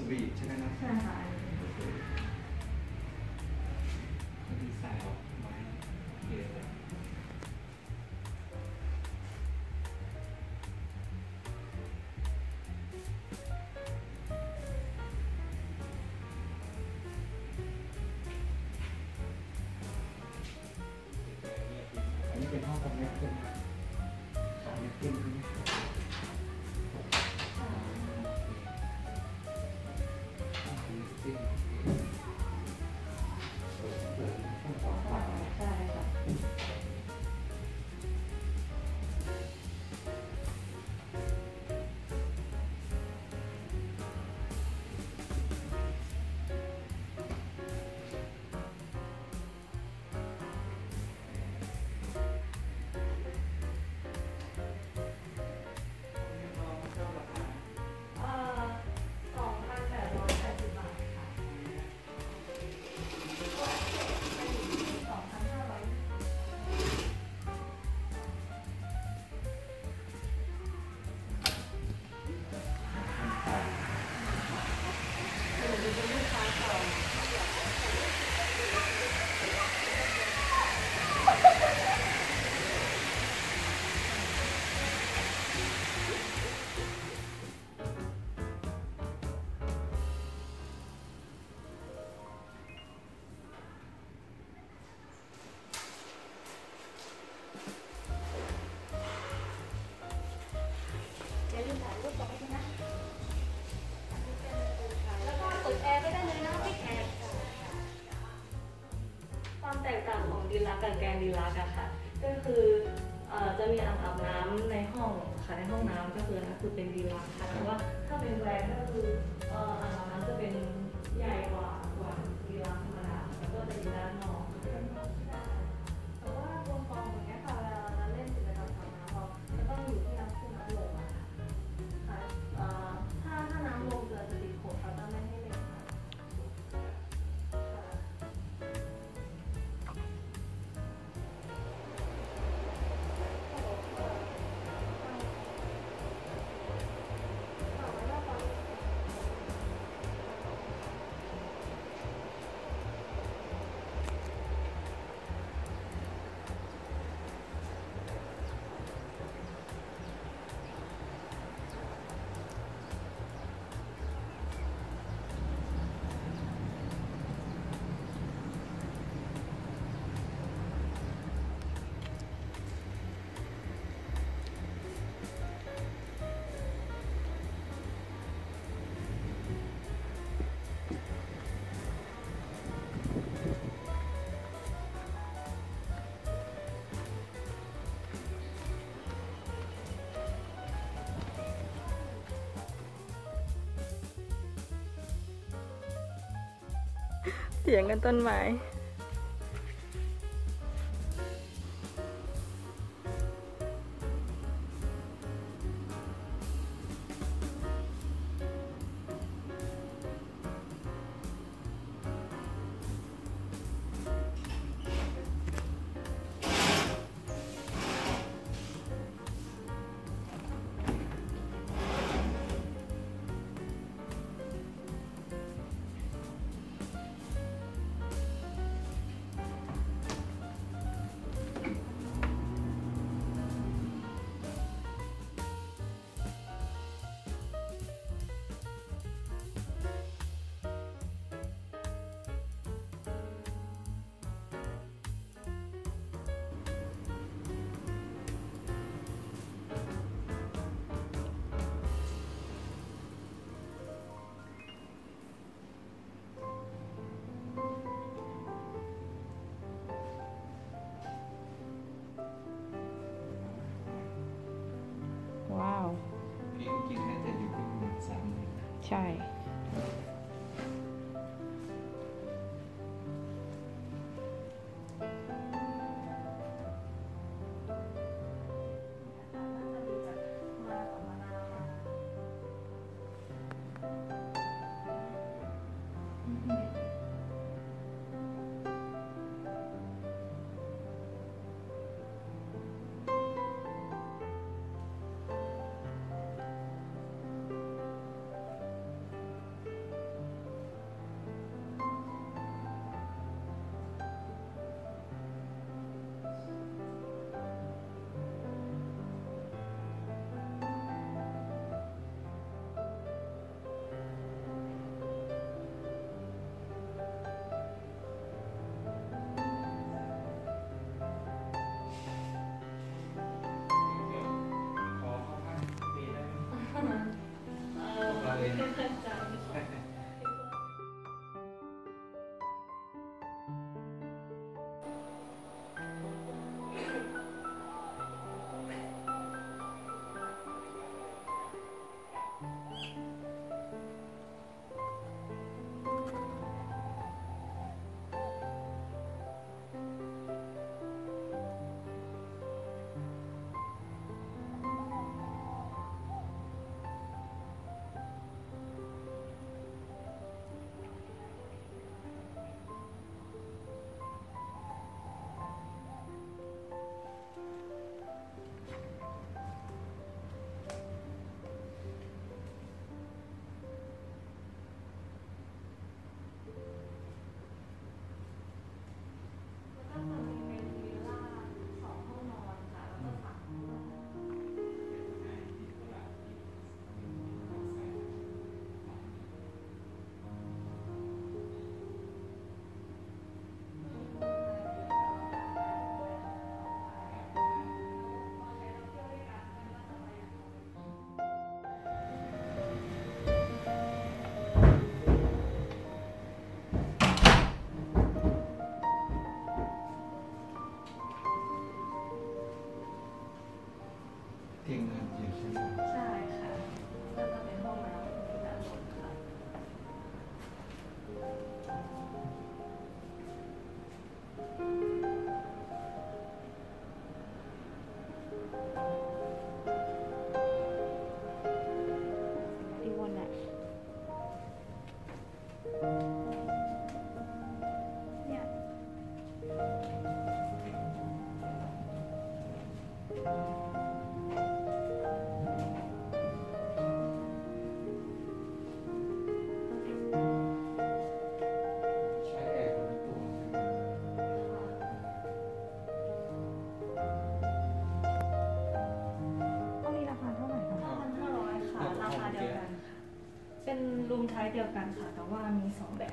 สวีทใช่ไหมครับใช่ค่ะะในห้องน้ำก็คือนะคือเป็นดีลักค่ะแต่ว่าถ้าเป็นแวนก็คืออ่างน้ำจะเป็นใหญ่กว่ากว่าดีลักธรรมดาแล้วก็จะดีลักนอก เสียงกันต้นไม้ 下诶 เดียวกันค่ะ แต่ว่ามีสองแบ